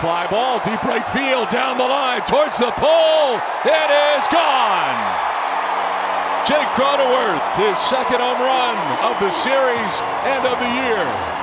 Fly ball, deep right field, down the line, towards the pole. It is gone. Jake Cronenworth, his second home run of the series and of the year.